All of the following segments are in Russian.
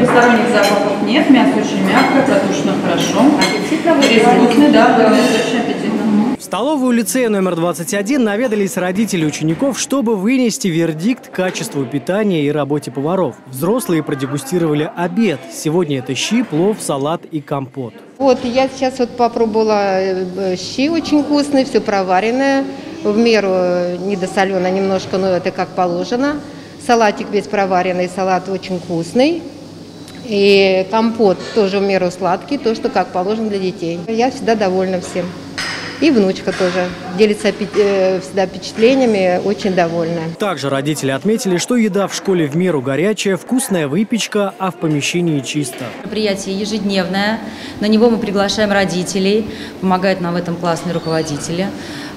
посторонних запахов нет, мясо очень мягкое, протушено хорошо. Аппетитно Рис вкусный, да, выглядит очень аппетитно. В столовую лицея номер 21 наведались родители учеников, чтобы вынести вердикт качеству питания и работе поваров. Взрослые продегустировали обед. Сегодня это щи, плов, салат и компот. Вот, я сейчас вот попробовала э, щи очень вкусные, все проваренное, в меру э, недосолено немножко, но это как положено. Салатик весь проваренный, салат очень вкусный. И компот тоже в меру сладкий, то, что как положено для детей. Я всегда довольна всем. И внучка тоже делится э, всегда впечатлениями, очень довольна. Также родители отметили, что еда в школе в меру горячая, вкусная выпечка, а в помещении чисто. Мероприятие ежедневное. На него мы приглашаем родителей. Помогают нам в этом классные руководители.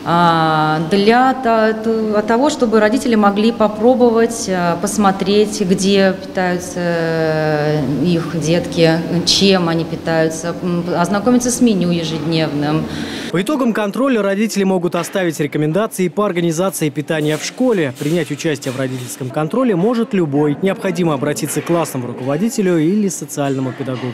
А, Для то- то- того, чтобы родители могли попробовать, а, посмотреть, где питаются э, их детки, чем они питаются, ознакомиться с меню ежедневным. По итогам контроля родители могут оставить рекомендации по организации питания в школе. Принять участие в родительском контроле может любой. Необходимо обратиться к классному руководителю или социальному педагогу.